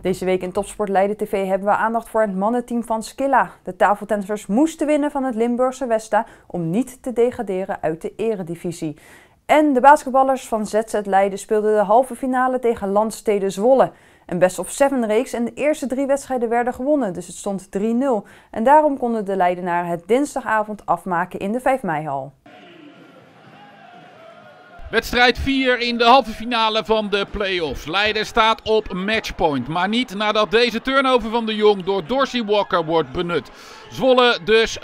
Deze week in Topsport Leiden TV hebben we aandacht voor het mannenteam van Skilla. De tafeltennissers moesten winnen van het Limburgse Westa om niet te degraderen uit de eredivisie. En de basketballers van ZZ Leiden speelden de halve finale tegen Landstede Zwolle. Een best of seven reeks en de eerste drie wedstrijden werden gewonnen, dus het stond 3-0. En daarom konden de Leidenaren het dinsdagavond afmaken in de 5 meihal. Wedstrijd 4 in de halve finale van de play-offs. Staat op matchpoint, maar niet nadat deze turnover van de Jong door Dorsey Walker wordt benut. Zwolle dus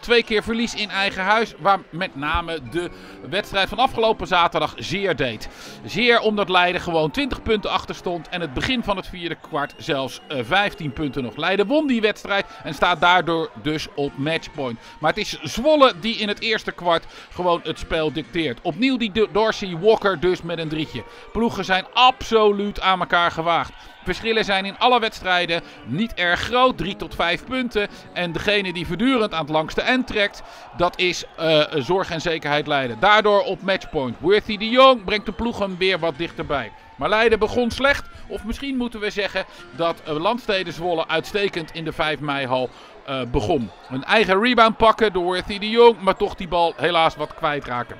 twee keer verlies in eigen huis, waar met name de wedstrijd van afgelopen zaterdag zeer deed. Zeer omdat Leiden gewoon 20 punten achter stond en het begin van het vierde kwart zelfs 15 eh, punten nog. Leiden won die wedstrijd en staat daardoor dus op matchpoint. Maar het is Zwolle die in het eerste kwart gewoon het spel dicteert. Opnieuw die Dorsey Walker dus met een drietje. Ploegen zijn absoluut aan elkaar gewaagd. Verschillen zijn in alle wedstrijden niet erg groot. 3 tot 5 punten. En degene die voortdurend aan het langste end trekt, dat is uh, zorg en zekerheid Leiden. Daardoor op matchpoint. Worthy de Jong brengt de ploeg hem weer wat dichterbij. Maar Leiden begon slecht. Of misschien moeten we zeggen dat uh, Landsteden Zwolle uitstekend in de 5 mei hal uh, begon. Een eigen rebound pakken door Worthy de Jong. Maar toch die bal helaas wat kwijtraken.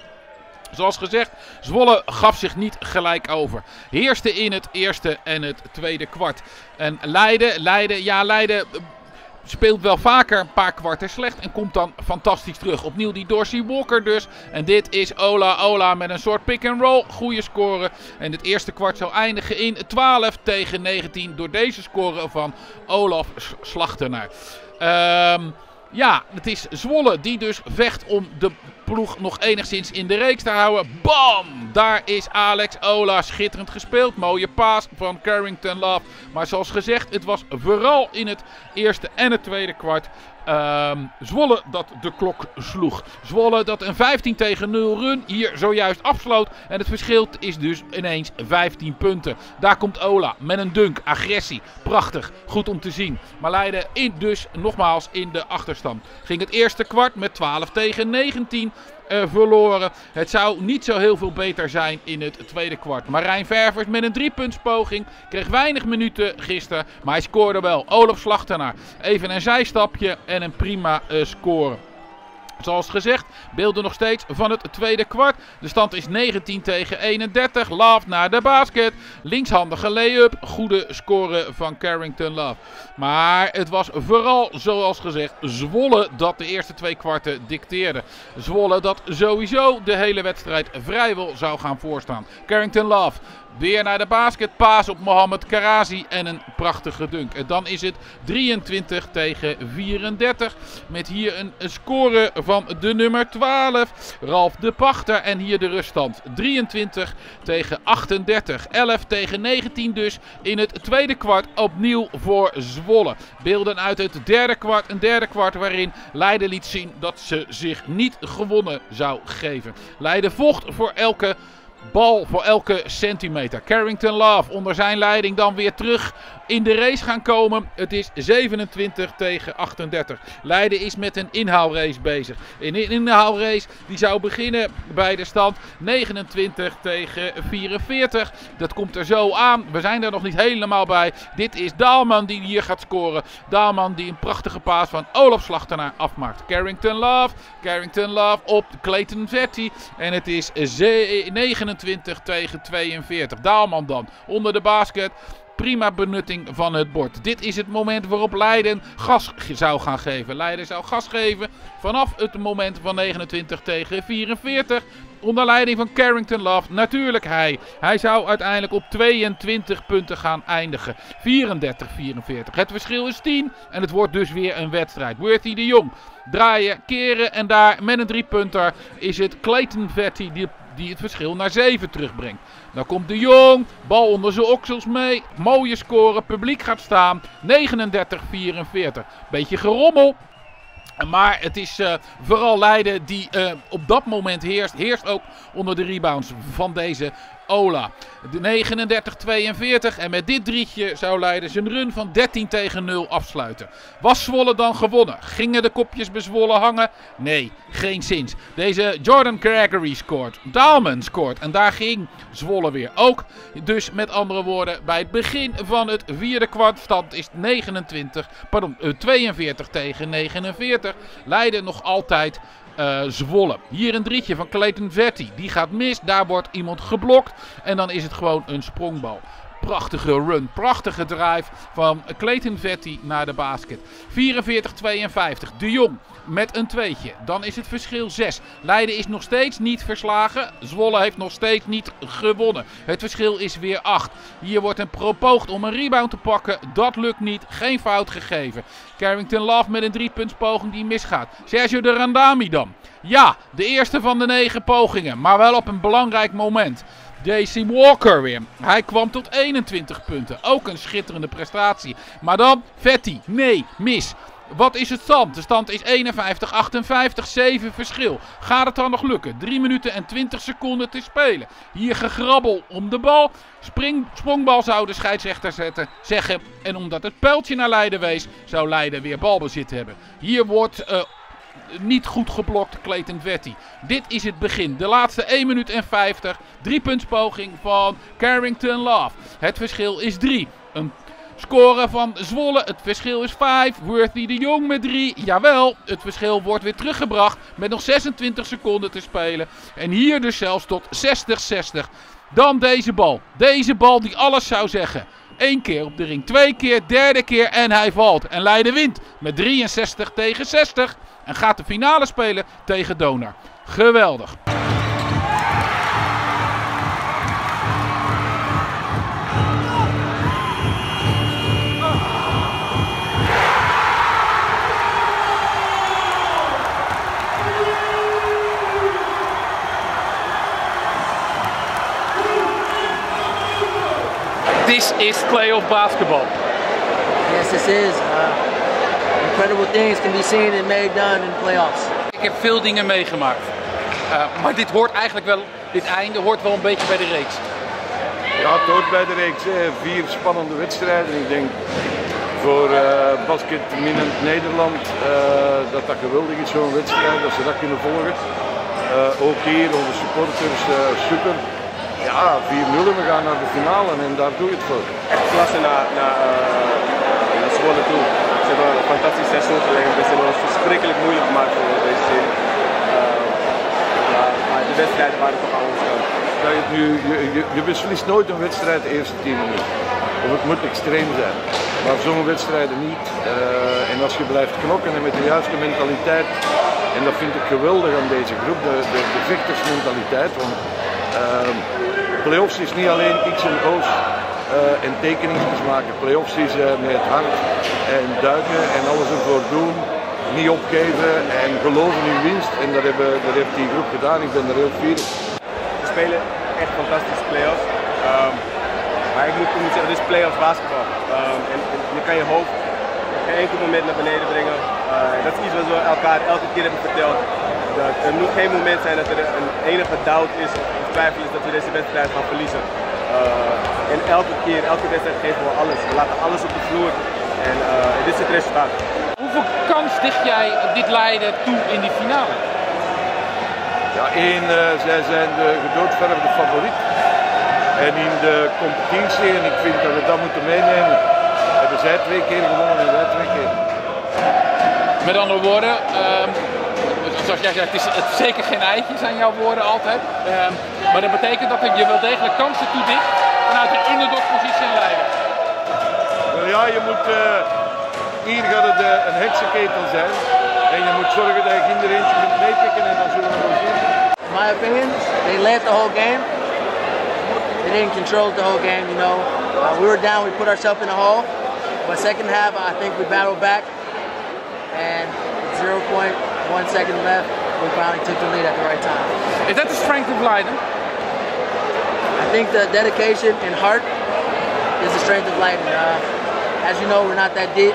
Zoals gezegd, Zwolle gaf zich niet gelijk over. Heerste in het eerste en het tweede kwart. En Leiden, Leiden, ja Leiden eh, speelt wel vaker een paar kwarten slecht en komt dan fantastisch terug. Opnieuw die Dorsey Walker dus. En dit is Ola Ola met een soort pick-and-roll. Goede score. En het eerste kwart zou eindigen in 12 tegen 19 door deze score van Olaf Slachtenaar. Ehm... Ja, het is Zwolle die dus vecht om de ploeg nog enigszins in de reeks te houden. Bam! Daar is Alex Ola. Schitterend gespeeld. Mooie paas van Carrington Love. Maar zoals gezegd, het was vooral in het eerste en het tweede kwart Um, Zwolle dat de klok sloeg. Zwolle dat een 15 tegen 0 run hier zojuist afsloot. En het verschil is dus ineens 15 punten. Daar komt Ola met een dunk. Agressie. Prachtig. Goed om te zien. Maar Leiden in, dus nogmaals in de achterstand. Ging het eerste kwart met 12 tegen 19 uh, verloren. Het zou niet zo heel veel beter zijn in het tweede kwart. Marijn Ververs met een driepuntspoging. Kreeg weinig minuten gisteren. Maar hij scoorde wel. Olaf Slachtenaar. Even een zijstapje en een prima uh, score. Zoals gezegd, beelden nog steeds van het tweede kwart. De stand is 19 tegen 31. Love naar de basket. Linkshandige lay-up. Goede score van Carrington Love. Maar het was vooral, zoals gezegd, Zwolle dat de eerste twee kwarten dicteerde. Zwolle dat sowieso de hele wedstrijd vrijwel zou gaan voorstaan. Carrington Love Weer naar de basketpaas op Mohamed Karazi en een prachtige dunk. En dan is het 23 tegen 34. Met hier een score van de nummer 12, Ralf de Pachter. En hier de ruststand 23 tegen 38. 11 tegen 19 dus in het tweede kwart opnieuw voor Zwolle. Beelden uit het derde kwart. Een derde kwart waarin Leiden liet zien dat ze zich niet gewonnen zou geven. Leiden vocht voor elke Bal voor elke centimeter. Carrington Love onder zijn leiding dan weer terug in de race gaan komen. Het is 27 tegen 38. Leiden is met een inhaalrace bezig. Een inhaalrace die zou beginnen bij de stand 29 tegen 44. Dat komt er zo aan. We zijn er nog niet helemaal bij. Dit is Daalman die hier gaat scoren. Daalman die een prachtige paas van Olaf Slachtenaar afmaakt. Carrington Love. Carrington Love op Clayton Vetti. En het is 29 tegen 42. Daalman dan onder de basket prima benutting van het bord. Dit is het moment waarop Leiden gas zou gaan geven. Leiden zou gas geven vanaf het moment van 29 tegen 44. Onder leiding van Carrington Love. Natuurlijk hij. Hij zou uiteindelijk op 22 punten gaan eindigen. 34-44. Het verschil is 10. En het wordt dus weer een wedstrijd. Worthy de Jong. Draaien, keren en daar met een driepunter is het Clayton Vetti die die het verschil naar 7 terugbrengt. Dan komt de Jong, bal onder zijn oksels mee. Mooie score, publiek gaat staan. 39-44. Beetje gerommel. Maar het is uh, vooral Leiden die uh, op dat moment heerst. Heerst ook onder de rebounds van deze Ola. De 39-42 en met dit drietje zou Leiden zijn run van 13 tegen 0 afsluiten. Was Zwolle dan gewonnen? Gingen de kopjes bij Zwolle hangen? Nee, geen zins. Deze Jordan Gregory scoort. Daalman scoort. En daar ging Zwolle weer ook. Dus met andere woorden, bij het begin van het vierde kwartstand is 29, pardon, 42 tegen 49. Leiden nog altijd uh. Hier een drietje van Clayton Vetti. Die gaat mis. Daar wordt iemand geblokt. En dan is het gewoon een sprongbal. Prachtige run, prachtige drive van Clayton Vetti naar de basket. 44-52. De Jong met een tweetje. Dan is het verschil 6. Leiden is nog steeds niet verslagen. Zwolle heeft nog steeds niet gewonnen. Het verschil is weer 8. Hier wordt een propoogd om een rebound te pakken. Dat lukt niet. Geen fout gegeven. Carrington Love met een driepuntspoging die misgaat. Sergio de Randami dan. Ja, de eerste van de negen pogingen. Maar wel op een belangrijk moment. JC Walker weer. Hij kwam tot 21 punten. Ook een schitterende prestatie. Maar dan Vetti. Nee, mis. Wat is het stand? De stand is 51, 58, 7 verschil. Gaat het dan nog lukken? 3 minuten en 20 seconden te spelen. Hier gegrabbel om de bal. Spring, sprongbal zou de scheidsrechter zetten, zeggen. En omdat het pijltje naar Leiden wees, zou Leiden weer balbezit hebben. Hier wordt uh, niet goed geblokt Clayton Vetti. Dit is het begin. De laatste 1 minuut en 50. Driepuntspoging van Carrington Love. Het verschil is 3. Een Scoren van Zwolle. Het verschil is 5. Worthy de Jong met 3. Jawel, het verschil wordt weer teruggebracht met nog 26 seconden te spelen. En hier dus zelfs tot 60-60. Dan deze bal. Deze bal die alles zou zeggen. Eén keer op de ring, twee keer, derde keer en hij valt. En Leiden wint met 63 tegen 60. En gaat de finale spelen tegen Donar. Geweldig. This is playoff basketball. Yes, this is. Uh, incredible things can be seen and made done in playoffs. Ik heb veel dingen meegemaakt. Uh, maar dit hoort eigenlijk wel, dit einde hoort wel een beetje bij de reeks. Ja, het hoort bij de reeks. Vier spannende wedstrijden. Ik denk voor uh, basket Minend Nederland uh, dat dat geweldig is, zo'n wedstrijd, dat ze dat kunnen volgen. Uh, ook hier, onze supporters, super. Ja, 4-0 en we gaan naar de finale en daar doe je het voor. Echt klasse naar, naar, uh, naar Zwolle toe. Ze hebben een fantastisch seizoen gelegd. Dus ze hebben het verschrikkelijk moeilijk gemaakt voor deze serie. Uh, ja, maar de je, je, je, je beslist nooit een wedstrijd de eerste 10 minuten. Of het moet extreem zijn. Maar zo'n wedstrijden niet. Uh, en als je blijft knokken en met de juiste mentaliteit. En dat vind ik geweldig aan deze groep, de, de, de vechtersmentaliteit. Want, uh, Playoffs is niet alleen X en O's uh, en tekeningsjes maken. Playoffs is uh, met het hart en duiken en alles ervoor doen. Niet opgeven en geloven in winst. En dat, hebben, dat heeft die groep gedaan. Ik ben er heel fier. We spelen echt fantastische playoffs. Um, maar ik moet, zeggen, dit is playoffs basketbal. Um, en, je kan je hoofd op geen enkel moment naar beneden brengen. Uh, dat is iets wat we elkaar elke keer hebben verteld. Dat er moet geen moment zijn dat er een enige doubt is twijfel is dat we deze wedstrijd gaan verliezen. Uh, en elke keer, elke wedstrijd geven we alles. We laten alles op de vloer. En uh, dit is het resultaat. Hoeveel kans dicht jij dit Leiden toe in die finale? Ja, één, uh, zij zijn de gedoodverfde favoriet. En in de competitie, en ik vind dat we dat moeten meenemen, hebben zij twee keer gewonnen en wij twee keer. Met andere woorden, uh, zoals jij zegt, het is, het is zeker geen eitjes aan jouw woorden altijd. Uh, maar dat betekent dat je wel degelijk kansen toedicht vanuit de underdog-positie in Leiden. Ja, je moet, uh, hier gaat het uh, een heksenketel zijn. En je moet zorgen dat je kinderen eentje kunt meepikken en dan zullen we wel zien. In my opinion, they led the whole game. They didn't control the whole game, you know. Uh, we were down, we put ourselves in a hole. But second half, I think we battled back. And 0.1 second left, we finally took the lead at the right time. Is that the strength of Leiden? I think the dedication and heart is the strength of Leiden. Uh, as you know, we're not that deep.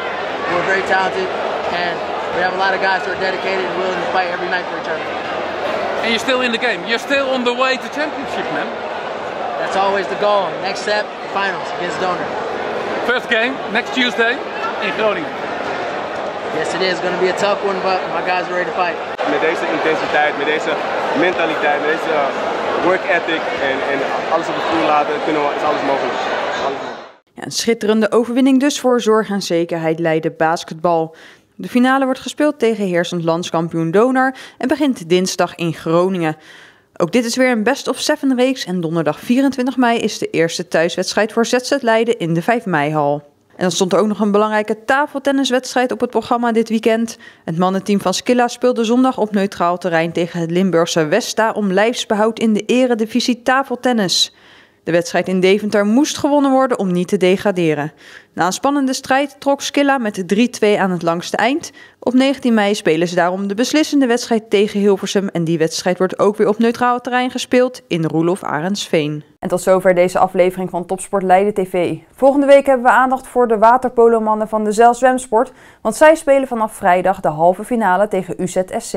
We're very talented, and we have a lot of guys who are dedicated and willing to fight every night for each other. And you're still in the game. You're still on the way to championship, man. that's always the goal. Next step, finals against Donor. First game next Tuesday in Groningen. Yes, it is going to be a tough one, but my guys are ready to fight. Met deze intensiteit, met deze mentaliteit, met deze uh, work ethic en, en alles op het vloer laten, kunnen we, is alles mogelijk. Alles mogelijk. Een schitterende overwinning dus voor Zorg en Zekerheid Leiden Basketbal. De finale wordt gespeeld tegen heersend landskampioen Donar en begint dinsdag in Groningen. Ook dit is weer een best of seven reeks en donderdag 24 mei is de eerste thuiswedstrijd voor ZZ Leiden in de 5 meihal. En dan stond er ook nog een belangrijke tafeltenniswedstrijd op het programma dit weekend. Het mannenteam van Skilla speelde zondag op neutraal terrein tegen het Limburgse Westa om lijfsbehoud in de eredivisie tafeltennis. De wedstrijd in Deventer moest gewonnen worden om niet te degraderen. Na een spannende strijd trok Skilla met 3-2 aan het langste eind. Op 19 mei spelen ze daarom de beslissende wedstrijd tegen Hilversum. En die wedstrijd wordt ook weer op neutraal terrein gespeeld in Roelof Arendsveen. En tot zover deze aflevering van Topsport Leiden TV. Volgende week hebben we aandacht voor de waterpolomannen van de Zeil Zwemsport. Want zij spelen vanaf vrijdag de halve finale tegen UZSC.